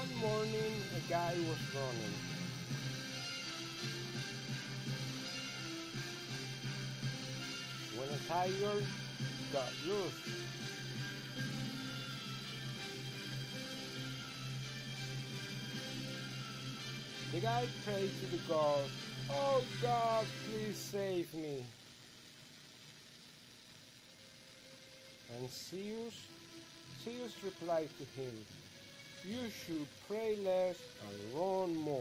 One morning, a guy was running. When a tiger got loose. The guy prayed to the God, Oh God, please save me. And Zeus, Zeus replied to him, You should pray less and run more.